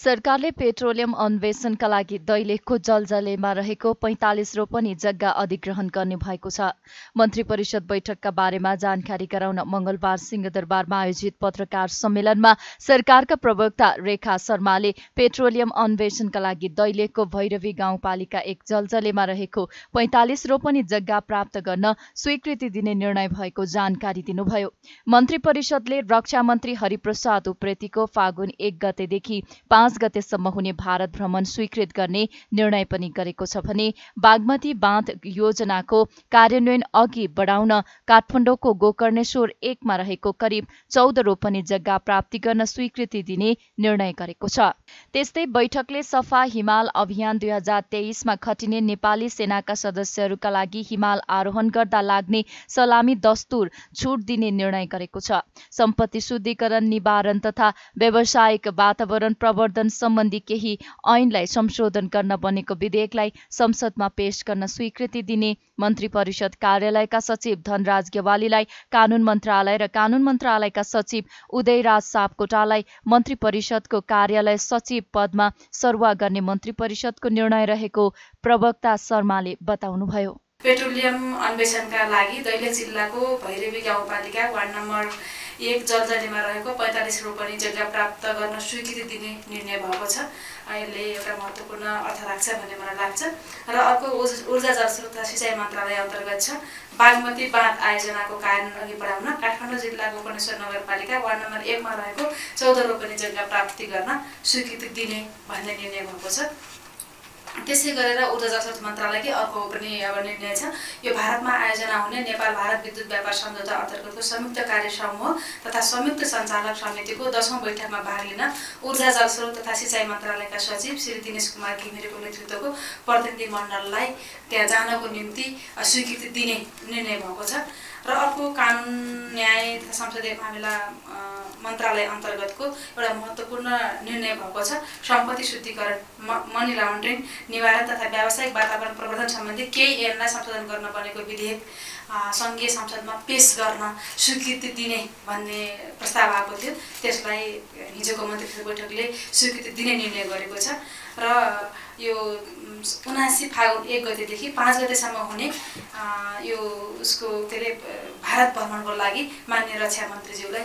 सरकारले पेट्रोलियम अन्वेषणका लागि दैलेखको जलजलेमा रहेको पैंतालिस रोपनी जग्गा अधिग्रहण गर्ने भएको छ। मन्त्री परिषद बैठकका बारेमा जानकारी गराउन मंगलबार सिंहदरबारमा आयोजित पत्रकार सम्मेलनमा सरकारका प्रवक्ता रेखा शर्माले पेट्रोलियम अन्वेषणका लागि दैलेखको भैरवी गाउँपालिका एक जलजलेमा रहेको पैंतालिस रोपनी जग्गा प्राप्त गर्न स्वीकृति दिने निर्णय भएको जानकारी दिनुभयो। मन्त्री परिषदले रक्षा मन्त्री हरिप्रसाद उप्रेतीको फागुन एक गतेदेखि गतेसम्म हुने भारत भ्रमण स्वीकृत गर्ने निर्णय पनि गरेको छ भने बागमती बाँध योजनाको कार्यान्वयन अघि बढाउन काठमाडौँको गोकर्णेश्वर एकमा रहेको करिब चौध रोपनी जग्गा प्राप्ति गर्न स्वीकृति दिने निर्णय गरेको छ। त्यस्तै बैठकले सफा हिमाल अभियान दुई हजार तेइसमा खटिने नेपाली सेनाका सदस्यहरूका लागि हिमाल आरोहण गर्दा लाग्ने सलामी दस्तुर छुट दिने निर्णय गरेको छ। सम्पत्ति शुद्धिकरण निवारण तथा व्यावसायिक वातावरण प्रवर्धन सम्वर्धन सम्बन्धी केही ऐनलाई संशोधन गर्न बनेको विधेयकलाई संसदमा पेश गर्न स्वीकृति दिने मन्त्री परिषद कार्यालयका सचिव धनराज गेवालीलाई कानून मन्त्रालय र कानून मन्त्रालयका सचिव उदयराज सापकोटालाई मन्त्री परिषदको कार्यालय सचिव पदमा सरुवा गर्ने मन्त्री परिषदको निर्णय रहेको प्रवक्ता शर्माले बताउनुभयो। पेट्रोलियम अन्वेषणका लागि दैलेख जिल्लाको भैरवी गाउँपालिका वार्ड नम्बर एक जलजलीमा रहेको पैँतालिस रोपनी जग्गा प्राप्त गर्न स्वीकृति दिने निर्णय भएको छ। यसले एउटा महत्त्वपूर्ण अर्थ राख्छ भन्ने मलाई लाग्छ। र अर्को ऊर्जा जलस्रोत सिँचाइ मन्त्रालय अन्तर्गत छ। बागमती बाँध आयोजनाको कारण अघि बढाउन काठमाडौँ जिल्लाको गणेश्वर नगरपालिका वार्ड नम्बर एकमा रहेको चौध रोपनी जग्गा प्राप्ति गर्न स्वीकृति दिने भन्ने निर्णय भएको छ। त्यसै गरेर ऊर्जा जलस्रोत मन्त्रालयकै अर्को पनि अब निर्णय छ। यो भारतमा आयोजना हुने नेपाल भारत विद्युत व्यापार सम्झौता अन्तर्गतको संयुक्त कार्य समूह तथा संयुक्त सञ्चालक समितिको दशौँ बैठकमा भाग लिन ऊर्जा जलस्रोत तथा सिँचाइ मन्त्रालयका सचिव श्री दिनेश कुमार घिमिरेको नेतृत्वको प्रतिनिधि मण्डललाई त्यहाँ जानको निम्ति स्वीकृति दिने निर्णय भएको छ। र अर्को कानुन न्याय तथा संसदीय मामिला मन्त्रालय अन्तर्गतको एउटा महत्त्वपूर्ण निर्णय भएको छ। सम्पत्ति शुद्धिकरण मनी लान्ड्रिङ निवारण तथा व्यावसायिक वातावरण प्रवर्धन सम्बन्धी केही ऐनलाई संशोधन गर्न बनेको विधेयक सङ्घीय संसदमा पेस गर्न स्वीकृति दिने भन्ने प्रस्ताव आएको थियो। त्यसलाई हिजोको मन्त्री बैठकले स्वीकृति दिने निर्णय गरेको छ। र यो उनासी फागुन एक गतेदेखि पाँच गतेसम्म हुने यो उसको के अरे भारत भ्रमणको लागि मान्य रक्षा मन्त्रीज्यूलाई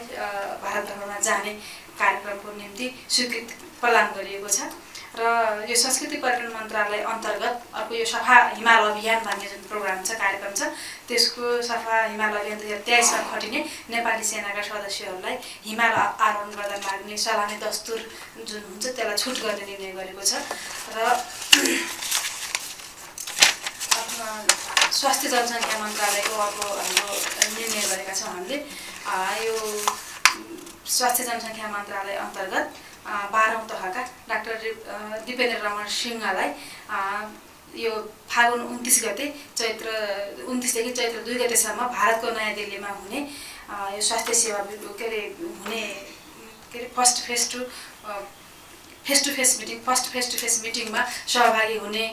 भारत भ्रमणमा जाने कार्यक्रमको निम्ति स्वीकृति प्रदान गरिएको छ। र यो संस्कृति पर्यटन मन्त्रालय अन्तर्गत अर्को यो सफा हिमाल अभियान भन्ने जुन प्रोग्राम छ कार्यक्रम छ त्यसको सफा हिमाल अभियान दुई हजार तेइसमा खटिने नेपाली सेनाका सदस्यहरूलाई हिमाल आरोहण गर्दा लाग्ने सलामी दस्तुर जुन हुन्छ त्यसलाई छुट गर्ने निर्णय गरेको छ। र स्वास्थ्य जनसङ्ख्या मन्त्रालयको अर्को हाम्रो निर्णय गरेका छौँ हामीले। यो स्वास्थ्य जनसङ्ख्या मन्त्रालय अन्तर्गत बाह्रौँ तहका डाक्टर दिपेन्द्र रमण सिंहलाई यो फागुन उन्तिस गते चैत्र उन्तिसदेखि चैत्र दुई गतेसम्म भारतको नयाँ दिल्लीमा हुने यो स्वास्थ्य सेवा के अरे हुने के अरे first face to face to face meeting first face to face मिटिङमा सहभागी हुने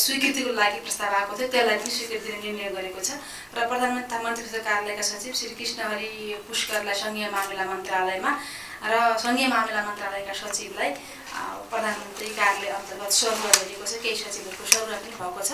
स्वीकृतिको लागि प्रस्ताव आएको थियो। त्यसलाई पनि स्वीकृति निर्णय गरेको छ। र प्रधानमन्त्री मन्त्री कार्यालयका सचिव श्री कृष्णहरि पुष्करलाई सङ्घीय मामिला मन्त्रालयमा र सङ्घीय मामिला मन्त्रालयका सचिवलाई प्रधानमन्त्री कार्यालय अन्तर्गत सरुवा गरिएको छ। केही सचिवहरूको सरुवा पनि भएको छ।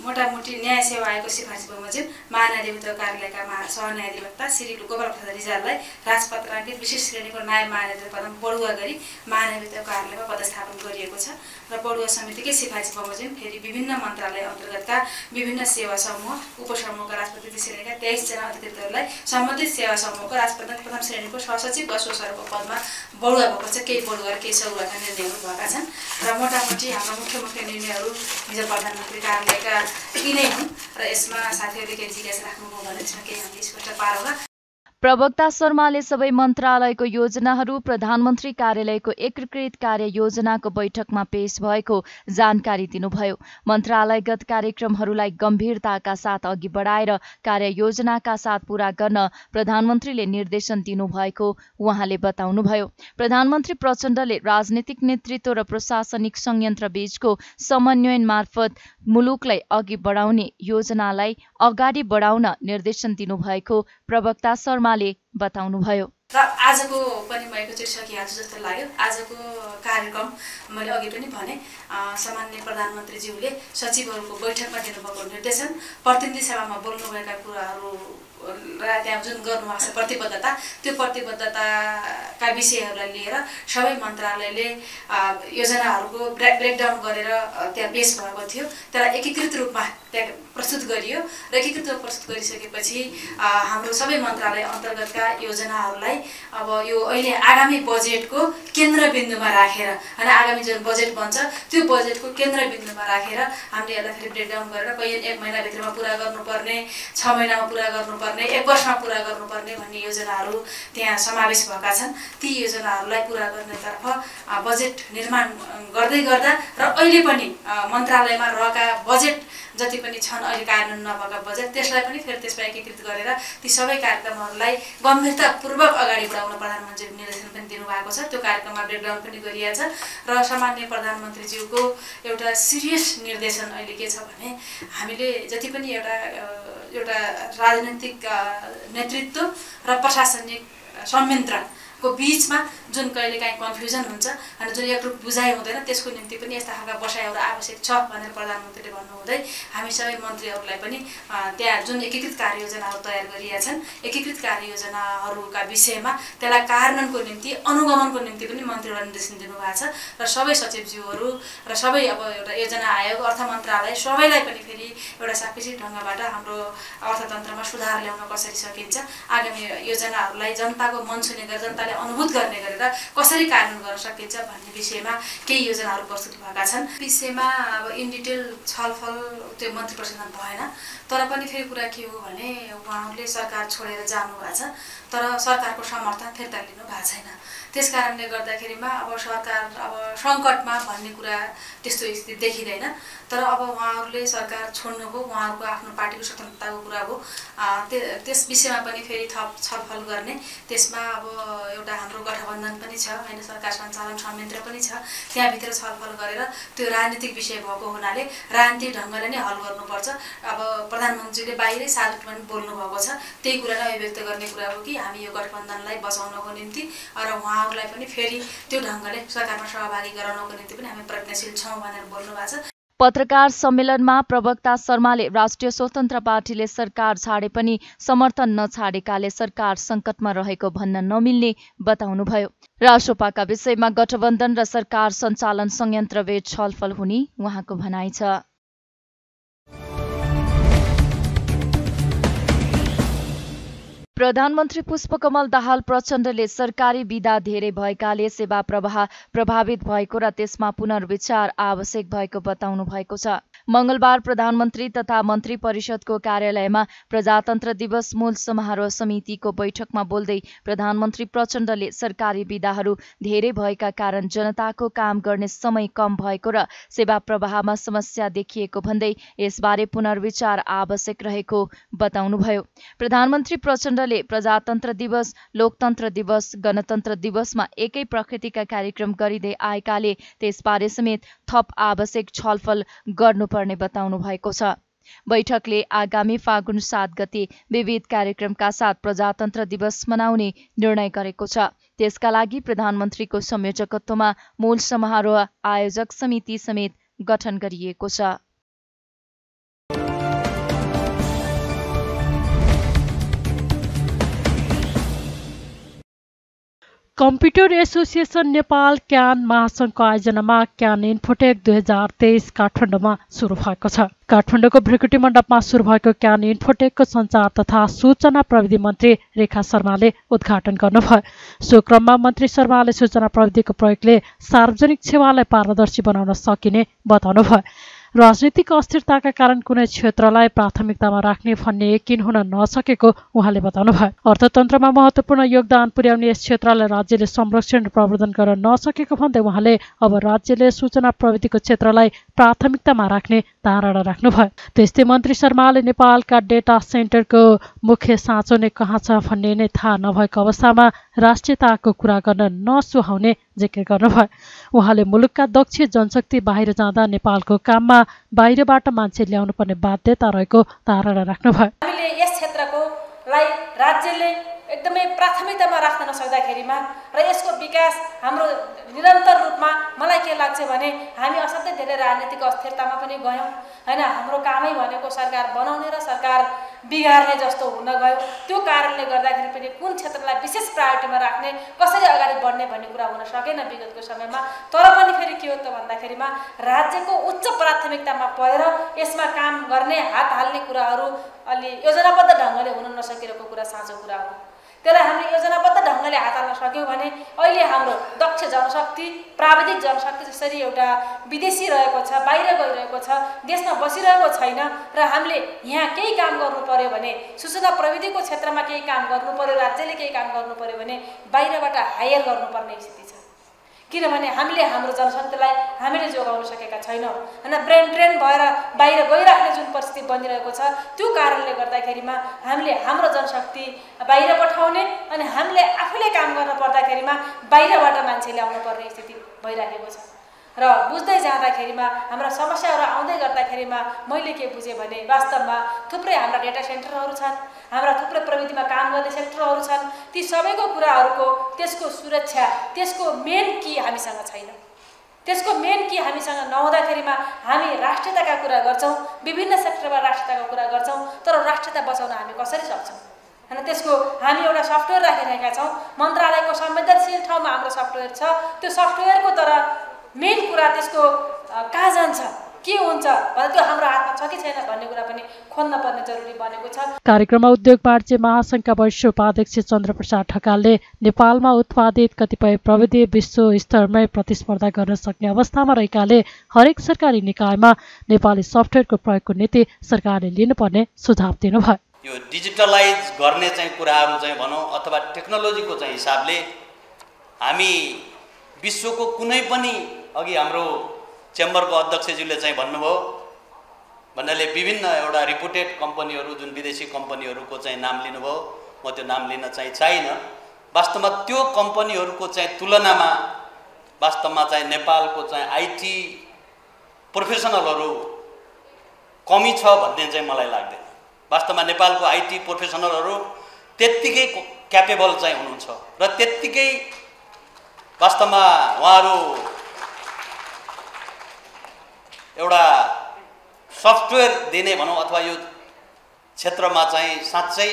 मोटामोटी न्याय सेवा आयोगको सिफारिस बमोजिम महान्यायाधिवक्ता कार्यालयका महा सहन्यायाधिवक्ता श्री गोपाल प्रसाद रिजाललाई राजपत्राङ्कित विशेष श्रेणीको नायब महान्यायाधिवक्ता पदमा बढुवा गरी महान्यायाधिवक्ता कार्यालयमा पदस्थापन गरिएको छ र बढुवा समितिकै सिफारिस बमोजिम फेरि विभिन्न मन्त्रालय अन्तर्गतका विभिन्न सेवा समूह उपसमूहका राजप्रतिनिधि श्रेणीका तेइसजना अधिकृतहरूलाई सम्बन्धित सेवा समूहको राजप्रति प्रथम श्रेणीको सहसचिव वा पदमा बढुवा भएको छ। केही बढुवा र केही सरुवाका निर्णयहरू भएका छन् र मोटामोटी हाम्रा मुख्य मुख्य निर्णयहरू हिजो प्रधानमन्त्री कार्यालयका यिनै हुन् र यसमा साथीहरूले केही जिज्ञासा राख्नुभयो भने त्यसमा केही हामीले स्पष्ट पारौँला प्रवक्ता शर्माले सबै मन्त्रालयको योजनाहरू प्रधानमन्त्री कार्यालयको एकीकृत कार्य योजनाको बैठकमा पेश भएको जानकारी दिनुभयो। मन्त्रालयगत कार्यक्रमहरूलाई गम्भीरताका साथ अघि बढाएर कार्य योजनाका साथ पूरा गर्न प्रधानमन्त्रीले निर्देशन दिनुभएको उहाँले बताउनुभयो। प्रधानमन्त्री प्रचण्डले राजनीतिक नेतृत्व र प्रशासनिक संयन्त्र बीचको समन्वयन मार्फत मुलुकलाई अघि बढाउने योजनालाई अगाडि बढाउन निर्देशन दिनुभएको प्रवक्ता शर्मा शर्माले बताउनुभयो। र आजको पनि म एकैचोटि सकिहाल्छु जस्तो लाग्यो। आजको कार्यक्रम मैले अघि पनि भने सामान्य प्रधानमन्त्रीज्यूले सचिवहरूको बैठकमा दिनुभएको निर्देशन प्रतिनिधि सभामा बोल्नुभएका कुराहरू त्यहाँ जुन गर्नुभएको छ प्रतिबद्धता। त्यो प्रतिबद्धताका विषयहरूलाई लिएर सबै मन्त्रालयले योजनाहरूको ब्रेक ब्रेकडाउन गरेर त्यहाँ पेस भएको थियो। त्यसलाई एकीकृत रूपमा त्यहाँ प्रस्तुत गरियो र एकीकृत रूपमा प्रस्तुत गरिसकेपछि हाम्रो सबै मन्त्रालय अन्तर्गतका योजनाहरूलाई अब यो अहिले आगामी बजेटको केन्द्रबिन्दुमा राखेर होइन आगामी जुन बजेट बन्छ त्यो बजेटको केन्द्रबिन्दुमा राखेर हामीले यसलाई फेरि ब्रेकडाउन गरेर कहिले एक महिनाभित्रमा पुरा गर्नुपर्ने छ महिनामा पुरा गर्नुपर्ने एक वर्षमा पुरा गर्नुपर्ने भन्ने योजनाहरू त्यहाँ समावेश भएका छन्। ती योजनाहरूलाई पुरा गर्नेतर्फ बजेट निर्माण गर्दै गर्दा र अहिले पनि मन्त्रालयमा रहेका बजेट जति पनि छन् अहिले कार्यान्वयन नभएका बजेट त्यसलाई पनि फेरि त्यसमा एकीकृत गरेर ती सबै कार्यक्रमहरूलाई गम्भीरतापूर्वक अगाडि बढाउन प्रधानमन्त्रीले निर्देशन पनि दिनुभएको छ। त्यो कार्यक्रममा ब्रेकडाउन पनि गरिएको छ र सामान्य प्रधानमन्त्रीज्यूको एउटा सिरियस निर्देशन अहिले के छ भने हामीले जति पनि एउटा एउटा राजनैतिक नेतृत्व र प्रशासनिक संयन्त्रको बिचमा जुन कहिलेकाहीँ कन्फ्युजन हुन्छ अनि जुन एकरूप बुझाइ हुँदैन त्यसको निम्ति पनि यस्ता खालका बसाइहरू आवश्यक छ भनेर प्रधानमन्त्रीले भन्नुहुँदै हामी सबै मन्त्रीहरूलाई पनि त्यहाँ जुन एकीकृत कार्ययोजनाहरू तयार गरिएका छन् एकीकृत कार्ययोजनाहरूका विषयमा त्यसलाई कार्यान्वयनको निम्ति अनुगमनको निम्ति पनि मन्त्रीहरूलाई निर्देशन दिनुभएको छ र सबै सचिवज्यूहरू र सबै अब एउटा योजना आयोग अर्थ मन्त्रालय सबैलाई पनि फेरि एउटा सापेक्षिक ढङ्गबाट हाम्रो अर्थतन्त्रमा सुधार ल्याउन कसरी सकिन्छ आगामी योजनाहरूलाई जनताको मन छुने गरेर जनताले अनुभूत गर्ने गरेर कसरी कार्यान्वयन गर्न सकिन्छ भन्ने विषयमा केही योजनाहरू प्रस्तुत भएका छन्। विषयमा अब इन डिटेल छलफल त्यो मन्त्री परिषदमा भएन तर पनि फेरि कुरा के हो भने उहाँहरूले सरकार छोडेर जानुभएको छ तर सरकारको समर्थन फिर्ता लिनु भएको छैन। त्यस कारणले गर्दाखेरिमा अब सरकार अब सङ्कटमा भन्ने कुरा त्यस्तो स्थिति देखिँदैन। तर अब उहाँहरूले सरकार छोड्नुभयो उहाँहरूको आफ्नो पार्टीको स्वतन्त्रताको कुरा हो त्यस विषयमा पनि फेरि थप छलफल गर्ने त्यसमा अब एउटा हाम्रो गठबन्धन पनि छ होइन सरकार सञ्चालन संयन्त्र पनि छ। त्यहाँभित्र छलफल गरेर त्यो राजनीतिक विषय भएको हुनाले राजनीतिक ढङ्गले नै हल गर्नुपर्छ। अब प्रधानमन्त्रीले बाहिरै साधु पनि बोल्नुभएको छ। त्यही कुरालाई अभिव्यक्त गर्ने कुरा हो कि हामी यो गठबन्धनलाई बचाउनको निम्ति र उहाँहरूलाई पनि फेरि त्यो ढङ्गले सरकारमा सहभागी गराउनको निम्ति पनि हामी प्रयत्नशील छौँ भनेर बोल्नु भएको छ। पत्रकार सम्मेलनमा प्रवक्ता शर्माले राष्ट्रिय स्वतन्त्र पार्टीले सरकार छाडे पनि समर्थन नछाडेकाले सरकार सङ्कटमा रहेको भन्न नमिल्ने बताउनुभयो। राष्ट्रपाका विषयमा गठबन्धन र सरकार सञ्चालन संयन्त्रबीच छलफल हुने उहाँको भनाइ छ। प्रधानमन्त्री पुष्पकमल दाहाल प्रचण्डले सरकारी विधा धेरै भएकाले सेवा प्रवाह प्रभावित भएको र त्यसमा पुनर्विचार आवश्यक भएको बताउनु भएको छ। मंगलबार प्रधानमन्त्री तथा मन्त्री परिषदको कार्यालयमा प्रजातन्त्र दिवस मूल समारोह समितिको बैठकमा बोल्दै प्रधानमन्त्री प्रचण्डले सरकारी विधाहरू धेरै भएका कारण जनताको काम गर्ने समय कम भएको र सेवा प्रवाहमा समस्या देखिएको भन्दै यसबारे पुनर्विचार आवश्यक रहेको बताउनुभयो। प्रधानमन्त्री प्रचण्डले प्रजातन्त्र दिवस लोकतन्त्र दिवस गणतन्त्र दिवसमा एकै प्रकृतिका कार्यक्रम गरिँदै आएकाले त्यसबारे समेत थप आवश्यक छलफल गर्नुपर्छ। गर्नुपर्ने बताउनु भएको छ। बैठकले आगामी फागुन सात गते विविध कार्यक्रमका साथ प्रजातन्त्र दिवस मनाउने निर्णय गरेको छ। त्यसका लागि प्रधानमन्त्रीको संयोजकत्वमा मूल समारोह आयोजक समिति समेत गठन गरिएको छ। कम्प्युटर एसोसिएसन नेपाल क्यान महासङ्घको आयोजनामा क्यान इन्फोटेक दुई हजार तेइस काठमाडौँमा सुरु भएको छ। काठमाडौँको भ्रिकुटी मण्डपमा सुरु भएको क्यान इन्फोटेकको सञ्चार तथा सूचना प्रविधि मन्त्री रेखा शर्माले उद्घाटन गर्नुभयो। सो क्रममा मन्त्री शर्माले सूचना प्रविधिको प्रयोगले सार्वजनिक सेवालाई पारदर्शी बनाउन सकिने बताउनुभयो। राजनीतिक अस्थिरताका कारण कुनै क्षेत्रलाई प्राथमिकतामा राख्ने भन्ने यकिन हुन नसकेको उहाँले बताउनुभयो। अर्थतन्त्रमा महत्वपूर्ण योगदान पुर्याउने यस क्षेत्रलाई राज्यले संरक्षण र प्रवर्धन गर्न नसकेको भन्दै उहाँले अब राज्यले सूचना प्रविधिको क्षेत्रलाई प्राथमिकतामा राख्ने धारणा राख्नुभयो। त्यस्तै मन्त्री शर्माले नेपालका डेटा सेन्टरको मुख्य साँचो नै कहाँ छ भन्ने नै थाहा नभएको अवस्थामा राष्ट्रियताको कुरा गर्न नसुहाउने जिकिर गर्नुभयो। उहाँले मुलुकका दक्ष जनशक्ति बाहिर जाँदा नेपालको काममा बाहिरबाट मान्छे ल्याउनु पर्ने बाध्यता रहेको धारणा राख्नुभयो। हामीले यस क्षेत्रकोलाई राज्यले एकदमै प्राथमिकतामा राख्न नसक्दाखेरिमा र यसको विकास हाम्रो निरन्तर रूपमा मलाई के लाग्छ भने हामी असाध्यै धेरै राजनीतिक अस्थिरतामा पनि गयौँ। होइन हाम्रो कामै भनेको सरकार बनाउने र सरकार बिगार्ने जस्तो हुन गयो। त्यो कारणले गर्दाखेरि पनि कुन क्षेत्रलाई विशेष प्रायोरिटीमा राख्ने कसरी अगाडि बढ्ने भन्ने कुरा हुन सकेन विगतको समयमा। तर पनि फेरि के हो त भन्दाखेरिमा राज्यको उच्च प्राथमिकतामा परेर यसमा काम गर्ने हात हाल्ने कुराहरू अलि योजनाबद्ध ढङ्गले हुन नसकिरहेको कुरा साँचो कुरा हो। त्यसलाई हामीले योजनाबद्ध ढङ्गले हात हाल्न सक्यौँ भने अहिले हाम्रो दक्ष जनशक्ति प्राविधिक जनशक्ति जसरी एउटा विदेशी रहेको छ बाहिर गइरहेको छ देशमा बसिरहेको छैन र हामीले यहाँ केही काम गर्नु पऱ्यो भने सूचना प्रविधिको क्षेत्रमा केही काम गर्नु पऱ्यो राज्यले केही काम गर्नु पऱ्यो भने बाहिरबाट हायर गर्नुपर्ने स्थिति छ। किनभने हामीले हाम्रो जनशक्तिलाई हामीले जोगाउन सकेका छैनौँ। होइन ब्रेन ट्रेन भएर बाहिर गइराख्ने जुन परिस्थिति बनिरहेको छ त्यो कारणले गर्दाखेरिमा हामीले हाम्रो जनशक्ति बाहिर पठाउने अनि हामीले आफूले काम गर्न पर्दाखेरिमा बाहिरबाट मान्छे ल्याउनु पर्ने स्थिति भइराखेको छ। र बुझ्दै जाँदाखेरिमा हाम्रा समस्याहरू आउँदै गर्दाखेरिमा मैले के बुझेँ भने वास्तवमा थुप्रै हाम्रा डेटा सेन्टरहरू छन् हाम्रा थुप्रै प्रविधिमा काम गर्ने सेक्टरहरू छन् ती सबैको कुराहरूको त्यसको सुरक्षा त्यसको मेन कि हामीसँग छैन। त्यसको मेन कि हामीसँग नहुँदाखेरिमा हामी राष्ट्रियताका कुरा गर्छौँ विभिन्न सेक्टरमा राष्ट्रियताको कुरा गर्छौँ तर राष्ट्रियता बचाउन हामी कसरी सक्छौँ? होइन त्यसको हामी एउटा सफ्टवेयर राखिरहेका छौँ मन्त्रालयको संवेदनशील ठाउँमा हाम्रो सफ्टवेयर छ त्यो सफ्टवेयरको तर मेन कुरा त्यसको कहाँ जान्छ? के हुन्छ? भने त्यो हाम्रो हातमा छ कि छैन भन्ने कुरा पनि खोज्न पर्ने जरुरी बनेको छ। कार्यक्रममा उद्योग वाणिज्य महासङ्घका वरिष्ठ उपाध्यक्ष चन्द्रप्रसाद ढकालले नेपालमा उत्पादित कतिपय प्रविधि विश्व स्तरमै प्रतिस्पर्धा गर्न सक्ने अवस्थामा रहेकाले हरेक सरकारी निकायमा नेपाली सफ्टवेयरको प्रयोगको नीति सरकारले लिनुपर्ने सुझाव दिनुभयो। यो डिजिटलाइज गर्ने चाहिँ कुराहरू चाहिँ भनौँ अथवा टेक्नोलोजीको चाहिँ हिसाबले हामी विश्वको कुनै पनि अघि हाम्रो चेम्बरको अध्यक्षज्यूले चाहिँ भन्नुभयो भन्नाले विभिन्न एउटा रिपुटेड कम्पनीहरू जुन विदेशी कम्पनीहरूको चाहिँ नाम लिनुभयो म त्यो नाम लिन चाहिँ चाहिनँ वास्तवमा त्यो कम्पनीहरूको चाहिँ तुलनामा वास्तवमा चाहिँ नेपालको चाहिँ आइटी प्रोफेसनलहरू कमी छ भन्ने चाहिँ मलाई लाग्दैन। वास्तवमा नेपालको आइटी प्रोफेसनलहरू त्यत्तिकै क्यापेबल चाहिँ हुनुहुन्छ। र त्यत्तिकै वास्तवमा उहाँहरू एउटा सफ्टवेयर दिने भनौँ अथवा यो क्षेत्रमा चाहिँ साँच्चै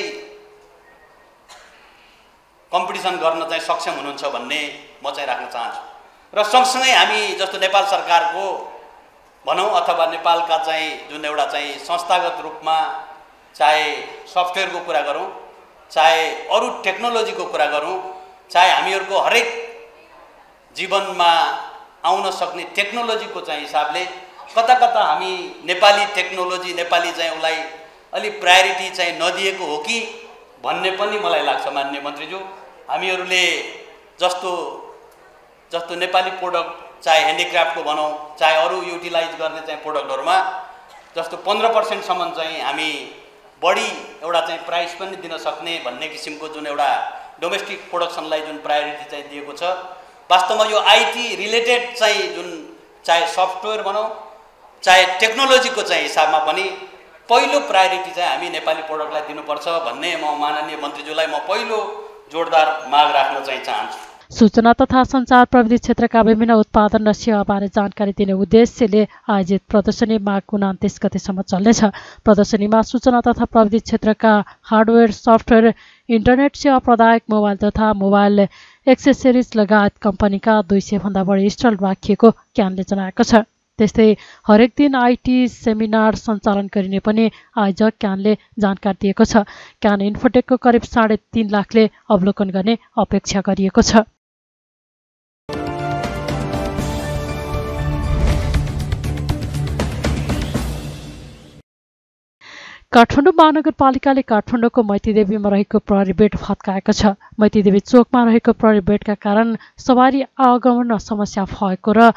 कम्पिटिसन गर्न चाहिँ सक्षम हुनुहुन्छ भन्ने म चाहिँ राख्न चाहन्छु। र सँगसँगै हामी जस्तो नेपाल सरकारको भनौँ अथवा नेपालका चाहिँ जुन एउटा चाहिँ संस्थागत रूपमा चाहे सफ्टवेयरको कुरा गरौँ चाहे अरू टेक्नोलोजीको कुरा गरौँ चाहे हामीहरूको हरेक जीवनमा आउन सक्ने टेक्नोलोजीको चाहिँ हिसाबले कता कता हामी नेपाली टेक्नोलोजी नेपाली चाहिँ उसलाई अलिक प्रायोरिटी चाहिँ नदिएको हो कि भन्ने पनि मलाई लाग्छ मान्य मन्त्रीज्यू। हामीहरूले जस्तो जस्तो नेपाली प्रोडक्ट चाहे ह्यान्डिक्राफ्टको भनौँ चाहे अरू युटिलाइज गर्ने चाहिँ प्रोडक्टहरूमा जस्तो पन्ध्र पर्सेन्टसम्म चाहिँ हामी बढी एउटा चाहिँ प्राइस पनि दिन सक्ने भन्ने किसिमको जुन एउटा डोमेस्टिक प्रोडक्सनलाई जुन प्रायोरिटी चाहिँ दिएको छ। वास्तवमा यो आइटी रिलेटेड चाहिँ जुन चाहे सफ्टवेयर भनौँ चाहे टेक्नोलोजीको चाहिँ हिसाबमा पनि पहिलो प्रायोरिटी चाहिँ हामी नेपाली प्रोडक्टलाई दिनुपर्छ भन्ने म माननीय मन्त्रीज्यूलाई म पहिलो जोडदार माग राख्न चाहिँ चाहन्छु। सूचना तथा सञ्चार प्रविधि क्षेत्रका विभिन्न उत्पादन र सेवाबारे जानकारी दिने उद्देश्यले आयोजित प्रदर्शनी माघ उनातिस गतेसम्म चल्नेछ। प्रदर्शनीमा सूचना तथा प्रविधि क्षेत्रका हार्डवेयर सफ्टवेयर इन्टरनेट सेवा प्रदायक मोबाइल तथा मोबाइल एक्सेसरिज लगायत कम्पनीका दुई सयभन्दा बढी स्टल राखिएको क्यानले जनाएको छ। त्यस्तै हरेक दिन आइटी सेमिनार सञ्चालन गरिने पनि आयोजक क्यानले जानकारी दिएको छ। क्यान इन्फोटेकको करिब साढे तिन लाखले अवलोकन गर्ने अपेक्षा गरिएको छ। काठमाडौँ महानगरपालिकाले काठमाडौँको मैतीदेवीमा रहेको प्रहरी बेड भत्काएको छ। मैतीदेवी चोकमा रहेको प्रहरी बेडका कारण सवारी आगमन समस्या भएको र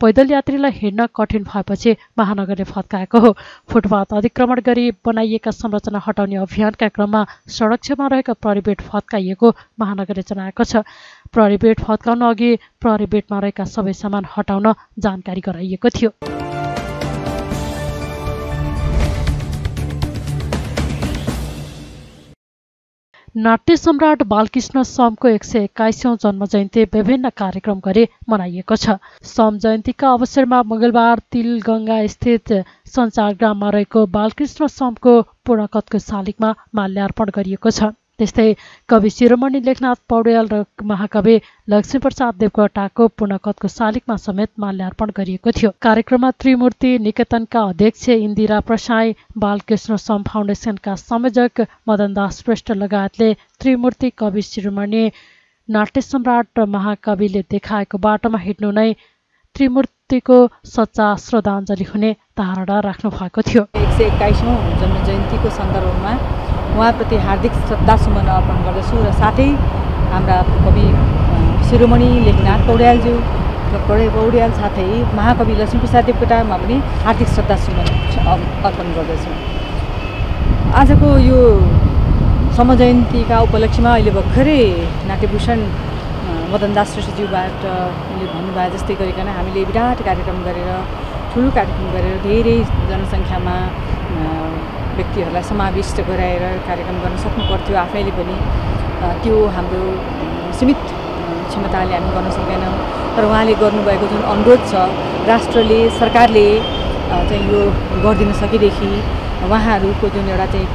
पैदल यात्रीलाई हिँड्न कठिन भएपछि महानगरले फत्काएको हो। फुटपाथ अतिक्रमण गरी बनाइएका संरचना हटाउने अभियानका क्रममा सडक छेउमा रहेका प्रहरी फत्काइएको महानगरले जनाएको छ। प्रहरी फत्काउन अघि प्रहरी बेटमा रहेका सबै सामान हटाउन जानकारी गराइएको थियो। नाट्य सम्राट बालकृष्ण समको एक सय एक्काइसौँ जन्म जयन्ती विभिन्न कार्यक्रम गरी मनाइएको छ। सम जयन्तीका अवसरमा मंगलबार तिलगङ्गा स्थित सञ्चारग्राममा रहेको बालकृष्ण समको पूर्णकतको शालिगमा माल्यार्पण गरिएको छ। त्यस्तै कवि शिरोमणि लेखनाथ पौड्याल र महाकवि लक्ष्मीप्रसाद देवकोटाको पूर्णकतको शालिगमा समेत माल्यार्पण गरिएको थियो। कार्यक्रममा त्रिमूर्ति निकेतनका अध्यक्ष इन्दिरा प्रसाई बालकृष्ण सम फाउन्डेसनका संयोजक मदनदास श्रेष्ठ लगायतले त्रिमूर्ति कवि शिरोमणि नाट्य सम्राट महाकविले देखाएको बाटोमा हिँड्नु नै त्रिमूर्तिको सच्चा श्रद्धाञ्जली हुने धारणा राख्नु भएको थियो। एक सय एक्काइसौँ जन्म जयन्तीको सन्दर्भमा उहाँप्रति हार्दिक श्रद्धासुमन अर्पण गर्दछु र साथै हाम्रा कवि शिरोमणि लेखनाथ पौड्यालज्यू र पौड्याल साथै महाकवि लक्ष्मीप्रसाद देवकोटामा पनि हार्दिक श्रद्धासुमन अर्पण गर्दछु। आजको यो समजयन्तीका उपलक्ष्यमा अहिले भर्खरै नाट्यभूषण मदनदास श्रेष्ठज्यूबाट उनले भन्नुभयो जस्तै गरिकन हामीले विराट कार्यक्रम गरेर ठुलो कार्यक्रम गरेर धेरै जनसङ्ख्यामा व्यक्तिहरूलाई समाविष्ट गराएर कार्यक्रम गर्न सक्नु पर्थ्यो आफैले पनि। त्यो हाम्रो सीमित क्षमताले हामी गर्न सक्दैनौँ। तर उहाँले गर्नुभएको जुन अनुरोध छ राष्ट्रले सरकारले चाहिँ यो गरिदिन सकेदेखि उहाँहरूको जुन एउटा चाहिँ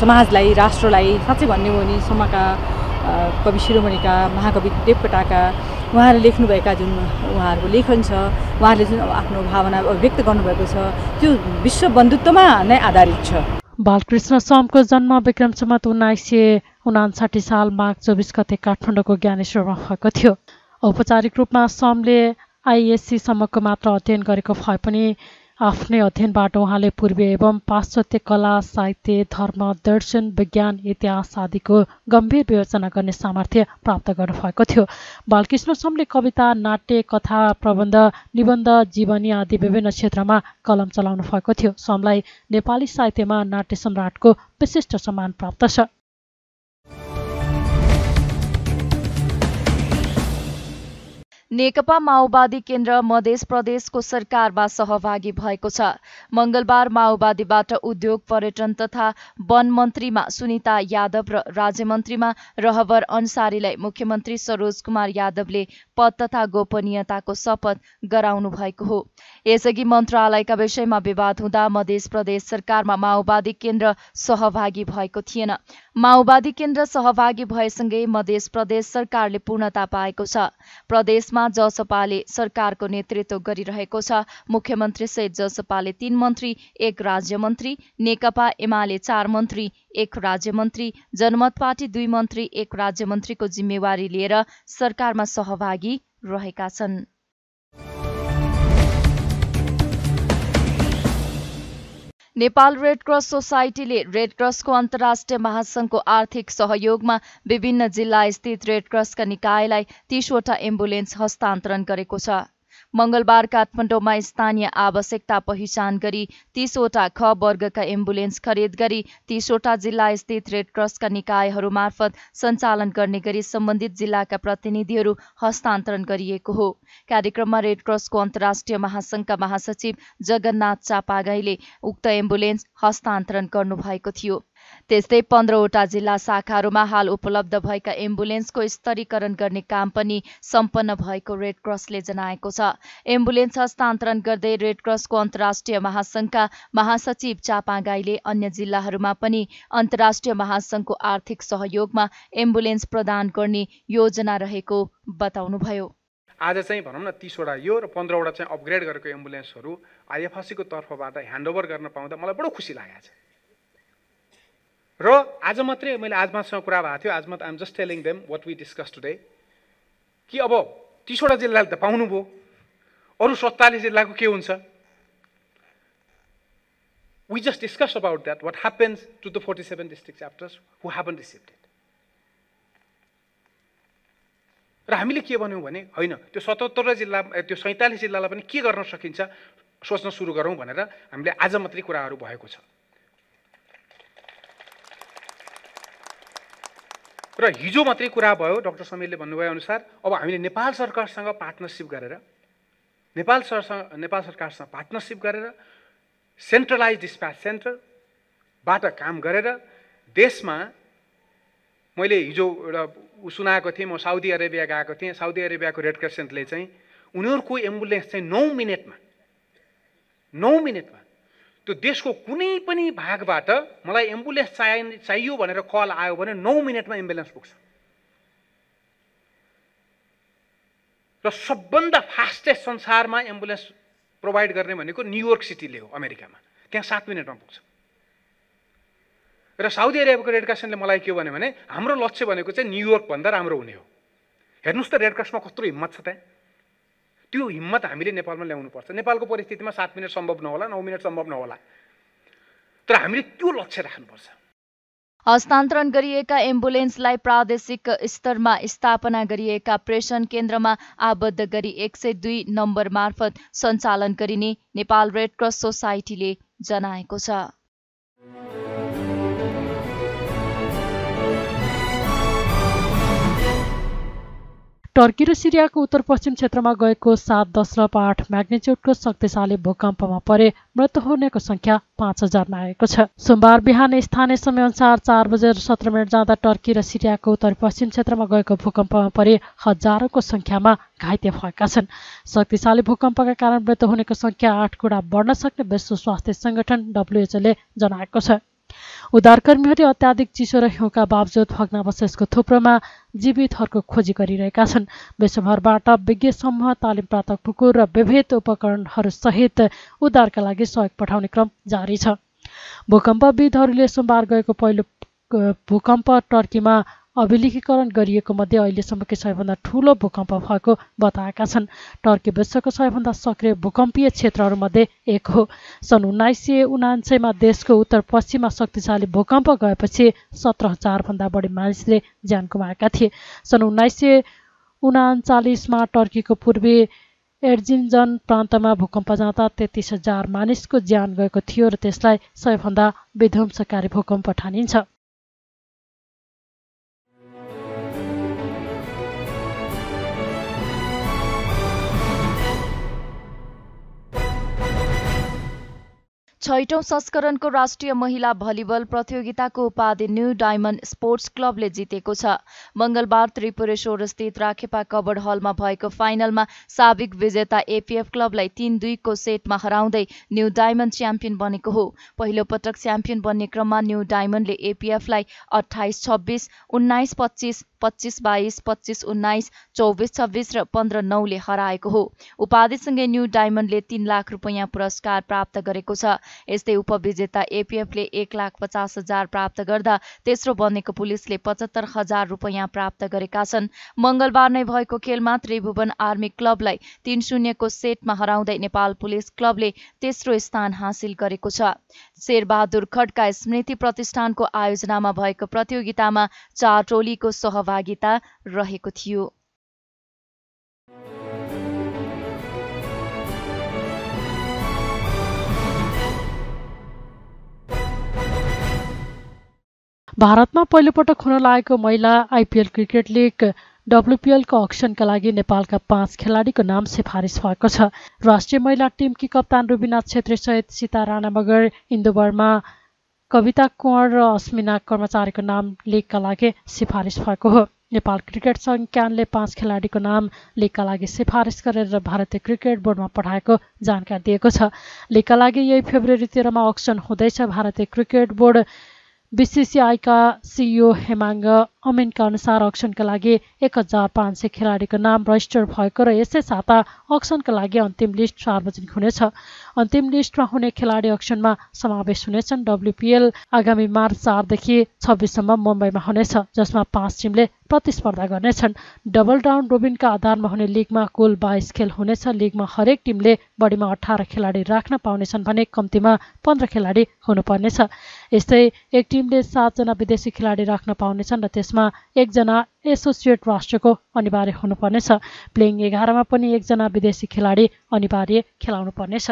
समाजलाई राष्ट्रलाई साँच्चै भन्ने हो भने समका कवि शिरोमणिका महाकवि देवकोटाका उहाँहरूले लेख्नुभएका जुन उहाँहरूको लेखन छ उहाँहरूले जुन आफ्नो भावना व्यक्त गर्नुभएको छ त्यो विश्व बन्धुत्वमा नै आधारित छ। बालकृष्ण समको जन्म विक्रम सम्मत उन्नाइस सय उनासाठी साल माघ चौबिस गते काठमाडौँको ज्ञानेश्वरमा भएको थियो। औपचारिक रूपमा समले आइएससीसम्मको मात्र अध्ययन गरेको भए पनि आफ्नै अध्ययनबाट उहाँले पूर्वीय एवं पाश्चात्य कला साहित्य धर्म दर्शन विज्ञान इतिहास आदिको गम्भीर विवेचना गर्ने सामर्थ्य प्राप्त गर्नुभएको थियो। बालकृष्ण समले कविता नाट्य कथा प्रबन्ध निबन्ध जीवनी आदि विभिन्न क्षेत्रमा कलम चलाउनु भएको थियो। समलाई नेपाली साहित्यमा नाट्य सम्राटको विशिष्ट सम्मान प्राप्त छ। नेकपा माओवादी केन्द्र मध्य प्रदेशको सरकारमा सहभागी भएको छ। मंगलबार माओवादीबाट उद्योग पर्यटन तथा वन मन्त्रीमा सुनिता यादव र राज्यमन्त्रीमा रहबर अन्सारीलाई मुख्यमन्त्री सरोज कुमार यादवले पद तथा गोपनीयताको शपथ गराउनु भएको हो। यसअघि मन्त्रालयका विषयमा विवाद हुँदा मध्य प्रदेश सरकारमा माओवादी केन्द्र सहभागी भएको थिएन। माओवादी केन्द्र सहभागी भएसँगै मध्य प्रदेश सरकारले पूर्णता पाएको छ। प्रदेशमा जसपाले सरकारको नेतृत्व गरिरहेको छ मुख्यमन्त्री सहित जसपाले तीन मन्त्री एक राज्यमन्त्री नेकपा एमाले चार मन्त्री एक राज्यमन्त्री जनमत पार्टी दुई मन्त्री एक राज्यमन्त्रीको जिम्मेवारी लिएर सरकारमा सहभागी रहेका छन्। नेपाल रेड क्रस सोसाइटीले रेड क्रसको अन्तर्राष्ट्रिय महासङ्घको आर्थिक सहयोगमा विभिन्न जिल्ला स्थित रेड क्रसका निकायलाई तीसवटा एम्बुलेन्स हस्तान्तरण गरेको छ। मंगलबार काठमाडौँमा स्थानीय आवश्यकता पहिचान गरी तीसवटा ख वर्गका एम्बुलेन्स खरिद गरी तीसवटा जिल्ला स्थित रेड क्रसका निकायहरू मार्फत सञ्चालन गर्ने गरी सम्बन्धित जिल्लाका प्रतिनिधिहरू हस्तान्तरण गरिएको हो। कार्यक्रममा रेड क्रसको अन्तर्राष्ट्रिय महासङ्घका महासचिव जगन्नाथ चापागाईले उक्त एम्बुलेन्स हस्तान्तरण गर्नुभएको थियो। त्यस्तै पन्ध्रवटा जिल्ला शाखाहरूमा हाल उपलब्ध भएका एम्बुलेन्सको स्तरीकरण गर्ने काम पनि सम्पन्न भएको रेड क्रसले जनाएको छ। एम्बुलेन्स हस्तान्तरण गर्दै रेड क्रसको अन्तर्राष्ट्रिय महासङ्घका महासचिव चापागाईले अन्य जिल्लाहरूमा पनि अन्तर्राष्ट्रिय महासङ्घको आर्थिक सहयोगमा एम्बुलेन्स प्रदान गर्ने योजना रहेको बताउनुभयो। आज चाहिँ भनौँ न तिसवटा यो र पन्ध्रवटा चाहिँ अपग्रेड गरेको एम्बुलेन्सहरू आइएफआसीको तर्फबाट ह्यान्डओभर गर्न पाउँदा मलाई बडो खुसी लागेको छ। र आज मात्रै मैले आजमासँग कुरा भएको थियो। आजमा I'm just telling them what we discuss today कि अब तिसवटा जिल्लाले त पाउनुभयो अरू सत्तालिस जिल्लाको के हुन्छ? We just discuss about that what happens to the forty seven district chapters who haven't received it र हामीले के भन्यौँ भने होइन त्यो सतहत्तर जिल्ला त्यो सैँतालिस जिल्लालाई पनि के गर्न सकिन्छ सोच्न सुरु गरौँ भनेर हामीले आज मात्रै कुराहरू भएको छ। र हिजो मात्रै कुरा भयो डक्टर समीरले भन्नुभयो अनुसार अब हामीले नेपाल सरकारसँग पार्टनरसिप गरेर नेपाल सरसँग नेपाल सरकारसँग पार्टनरसिप गरेर सेन्ट्रलाइज डिस्प्याच सेन्टरबाट काम गरेर देशमा मैले हिजो एउटा सुनाएको थिएँ म साउदी अरेबिया गएको थिएँ। साउदी अरेबियाको रेड क्रेसेन्टले चाहिँ उनीहरूको एम्बुलेन्स चाहिँ नौ मिनटमा नौ मिनटमा त्यो देशको कुनै पनि भागबाट मलाई एम्बुलेन्स चाहिने चाहियो भनेर कल आयो भने नौ मिनटमा एम्बुलेन्स पुग्छ। र सबभन्दा फास्टेस्ट संसारमा एम्बुलेन्स प्रोभाइड गर्ने भनेको न्युयोर्क सिटीले हो अमेरिकामा। त्यहाँ सात मिनटमा पुग्छ। र साउदी अरेबियाको रेड क्रासले मलाई के भन्यो भने हाम्रो लक्ष्य भनेको चाहिँ न्युयोर्कभन्दा राम्रो हुने हो। हेर्नुहोस् त रेड क्रसमा कत्रो हिम्मत छ त्यहाँ। त्यो हिम्मत हामीले नेपालमा ल्याउनुपर्छ नेपालको परिस्थितिमा सात मिनट सम्भव नहोला नौ मिनट सम्भव नहोला। तर हामीले त्यो लक्ष्य राख्नुपर्छ। हस्तान्तरण गरिएका एम्बुलेन्सलाई प्रादेशिक स्तरमा स्थापना गरिएका प्रेषण केन्द्रमा आबद्ध गरी एक सय दुई नम्बर मार्फत सञ्चालन गरिने नेपाल रेड क्रस सोसाइटीले जनाएको छ। टर्की र सिरियाको उत्तर पश्चिम क्षेत्रमा गएको सात दशमलव आठ म्याग्नेच्युडको शक्तिशाली भूकम्पमा परे मृत हुनेको संख्या पाँच हजारमा आएको छ। सोमबार बिहान स्थानीय समयअनुसार चार बजेर सत्र मिनट जाँदा टर्की र सिरियाको उत्तर पश्चिम क्षेत्रमा गएको भूकम्पमा परे हजारौंको संख्यामा घाइते भएका छन्। शक्तिशाली भूकम्पका कारण मृत हुनेको संख्या आठ गुणा बढ्न सक्ने विश्व स्वास्थ्य संगठन डब्लुएचओले जनाएको छ। उद्धारकर्मीहरूले अत्याधिक चिसो र हिउँका बावजुद भग्नावशेषको थुप्रोमा जीवितहरूको खोजी गरिरहेका छन्। विश्वभरबाट विज्ञ समूह तालिम प्राप्त कुकुर र विविध उपकरणहरूसहित उद्धारका लागि सहयोग पठाउने क्रम जारी छ। भूकम्पविदहरूले सोमबार गएको पहिलो भूकम्प टर्कीमा अभिलेखीकरण गरिएको मध्ये अहिलेसम्मकै सबैभन्दा ठूलो भूकम्प भएको बताएका छन्। टर्की विश्वको सबैभन्दा सक्रिय भूकम्पीय क्षेत्रहरूमध्ये एक हो। सन् उन्नाइस सय उनान्सयमा देशको उत्तर पश्चिममा शक्तिशाली भूकम्प गएपछि सत्र हजारभन्दा बढी मानिसले ज्यान गुमाएका थिए। सन् उन्नाइस सय उनाचालिसमा टर्कीको पूर्वी एर्जिन्जन प्रान्तमा भूकम्प जाँदा तेत्तिस हजार मानिसको ज्यान गएको थियो र त्यसलाई सबैभन्दा विध्वंसकारी भूकम्प ठानिन्छ। छैटौं संस्करणको राष्ट्रिय महिला भलिबल प्रतियोगिताको उपाधि न्यू डायमण्ड स्पोर्ट्स क्लबले जितेको छ। मंगलबार त्रिपुरेश्वर स्थित राखेपा कबड हलमा भएको फाइनलमा साबिक विजेता एपिएफ क्लबलाई तीन दुईको सेटमा हराउँदै न्यू डायमण्ड च्याम्पियन बनेको हो। पहिलो पटक च्याम्पियन बन्ने क्रममा न्यू डायमण्डले एपिएफलाई अठाइस छब्बिस उन्नाइस पच्चिस पच्चिस बाइस पच्चिस उन्नाइस चौबिस छब्बिस र पन्ध्र नौले हराएको हो। उपाधिसँगै न्यू डायमण्डले तीन लाख रुपियाँ पुरस्कार प्राप्त गरेको छ। यस्तै उपविजेता एपिएफले एक लाख पचास हजार प्राप्त गर्दा तेस्रो बनेको पुलिसले पचहत्तर हजार रुपियाँ प्राप्त गरेका छन्। मङ्गलबार नै भएको खेलमा त्रिभुवन आर्मी क्लबलाई तीन शून्यको सेटमा हराउँदै नेपाल पुलिस क्लबले तेस्रो स्थान हासिल गरेको छ। शेरबहादुर खड्का स्मृति प्रतिष्ठानको आयोजनामा भएको प्रतियोगितामा चार टोलीको सहभागिता रहेको थियो। भारतमा पहिलोपटक हुन लागेको महिला आइपिएल क्रिकेट लिग डब्लुपिएलको अक्सनका लागि नेपालका पाँच खेलाडीको नाम सिफारिस भएको छ। राष्ट्रिय महिला टिमकी कप्तान रुबिनाथ छेत्रीसहित सीता राणा मगर इन्दु वर्मा कविता कुँवर र अस्मिना कर्मचारीको नाम लिगका लागि सिफारिस भएको हो। नेपाल क्रिकेट सङ्घ क्यानले पाँच खेलाडीको नाम लिगका लागि सिफारिस गरेर भारतीय क्रिकेट बोर्डमा पठाएको जानकारी दिएको छ। लिगका लागि यही फेब्रुअरी तेह्रमा अक्सन हुँदैछ। भारतीय क्रिकेट बोर्ड बिसिसिआईका सिइओ हेमाङ्ग अमिनका अनुसार अक्सनका लागि एक हजार पाँच सय खेलाडीको नाम रजिस्टर भएको र यसै साता अक्सनका लागि अन्तिम लिस्ट सार्वजनिक हुनेछ। अन्तिम लिस्टमा हुने खेलाडी अक्सनमा समावेश हुनेछन् डब्लुपिएल आगामी मार्च चारदेखि छब्बिससम्म मुम्बईमा हुनेछ जसमा पाँच टिमले प्रतिस्पर्धा गर्नेछन्। डबल डाउन रोबिनका आधारमा हुने लिगमा कुल बाइस खेल हुनेछ। लिगमा हरेक टिमले बढीमा अठार खेलाडी राख्न पाउनेछन् भने कम्तीमा पन्ध्र खेलाडी हुनुपर्नेछ। यस्तै एक टिमले सातजना विदेशी खेलाडी राख्न पाउनेछन् र त्यसमा एकजना एसोसिएट राष्ट्रको अनिवार्य हुनुपर्नेछ। प्लेइङ एघारमा पनि एकजना विदेशी खेलाडी अनिवार्य खेलाउनु पर्नेछ